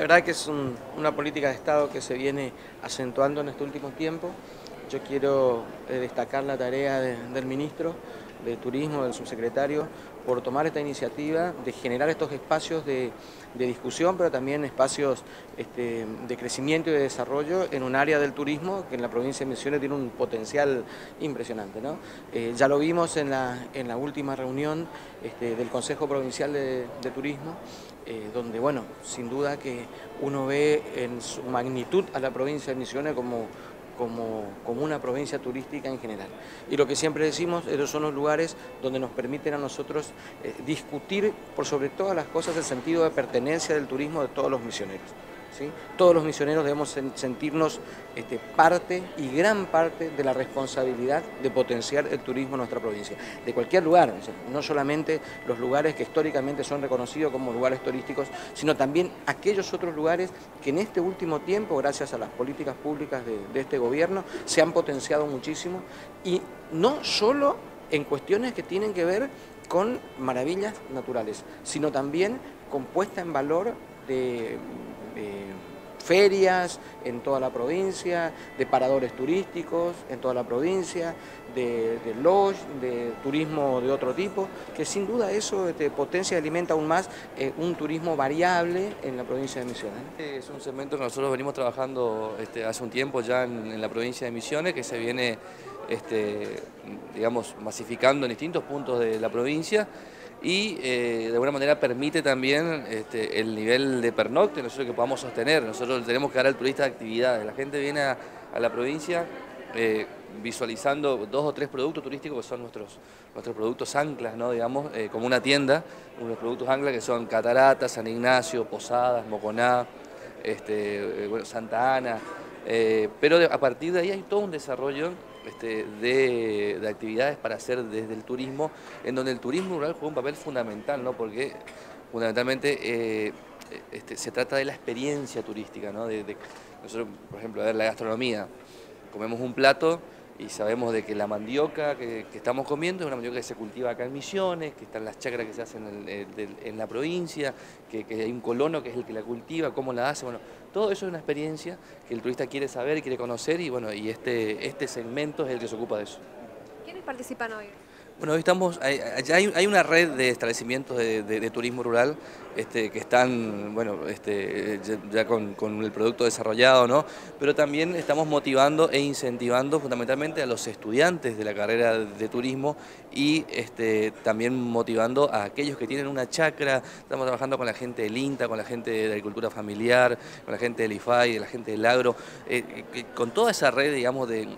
la verdad que es una política de Estado que se viene acentuando en este último tiempo. Yo quiero eh, destacar la tarea del ministro de Turismo, del subsecretario, por tomar esta iniciativa de generar estos espacios de, discusión, pero también espacios este, de crecimiento y de desarrollo en un área del turismo que en la provincia de Misiones tiene un potencial impresionante. Eh, ya lo vimos en la, en la última reunión este, del Consejo Provincial de, Turismo, eh, donde, bueno, sin duda que uno ve en su magnitud a la provincia de Misiones como como, como, una provincia turística en general. Y lo que siempre decimos, esos son los lugares donde nos permiten a nosotros eh, discutir por sobre todas las cosas el sentido de pertenencia del turismo de todos los misioneros. Todos los misioneros debemos sentirnos este, parte y gran parte de la responsabilidad de potenciar el turismo en nuestra provincia, de cualquier lugar, no solamente los lugares que históricamente son reconocidos como lugares turísticos, sino también aquellos otros lugares que en este último tiempo, gracias a las políticas públicas de, de este gobierno, se han potenciado muchísimo. Y no solo en cuestiones que tienen que ver con maravillas naturales, sino también con puesta en valor de ferias en toda la provincia, de paradores turísticos en toda la provincia, de, de lodge, de turismo de otro tipo, que sin duda eso este, potencia y alimenta aún más eh, un turismo variable en la provincia de Misiones. Es un segmento que nosotros venimos trabajando este, hace un tiempo ya en, la provincia de Misiones, que se viene este, digamos, masificando en distintos puntos de la provincia y eh, de alguna manera permite también este, el nivel de pernocte nosotros que podamos sostener. Nosotros tenemos que dar al turista actividades. La gente viene a, la provincia eh, visualizando dos o tres productos turísticos que son nuestros, nuestros productos anclas, ¿no? digamos, eh, como una tienda, unos productos anclas que son Cataratas, San Ignacio, Posadas, Moconá, este, bueno, Santa Ana, pero a partir de ahí hay todo un desarrollo este, de, actividades para hacer desde el turismo, en donde el turismo rural juega un papel fundamental, ¿no? porque fundamentalmente eh, este, se trata de la experiencia turística. ¿no? De, nosotros, por ejemplo, a ver, la gastronomía, comemos un plato y sabemos de que la mandioca que, estamos comiendo es una mandioca que se cultiva acá en Misiones, que están las chacras que se hacen en, la provincia, que, hay un colono que es el que la cultiva, cómo la hace, bueno, todo eso es una experiencia que el turista quiere saber quiere conocer y bueno, y este, este segmento es el que se ocupa de eso. ¿Quiénes participan hoy? Bueno, hoy estamos, hay, hay una red de establecimientos de, turismo rural este, que están, bueno, este, ya, con, el producto desarrollado, ¿no? Pero también estamos motivando e incentivando fundamentalmente a los estudiantes de la carrera de turismo y este, también motivando a aquellos que tienen una chacra. Estamos trabajando con la gente del INTA, con la gente de agricultura familiar, con la gente del IFAI, de la gente del agro, eh, con toda esa red, digamos, de,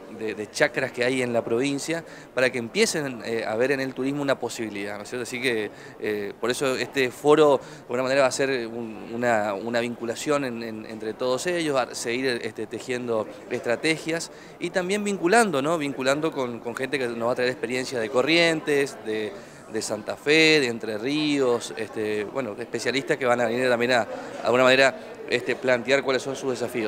chacras que hay en la provincia para que empiecen eh, a ver en el turismo una posibilidad, ¿no es cierto? Así que eh, por eso este foro de alguna manera va a ser una, vinculación entre todos ellos, a seguir este, tejiendo estrategias y también vinculando, ¿no? Vinculando con, gente que nos va a traer experiencia de Corrientes, de, Santa Fe, de Entre Ríos, este, bueno, especialistas que van a venir también a, de alguna manera este, plantear cuáles son sus desafíos.